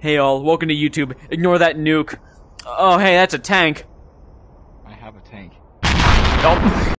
Hey all, welcome to YouTube. Ignore that nuke. Oh, hey, that's a tank. I have a tank. Oh.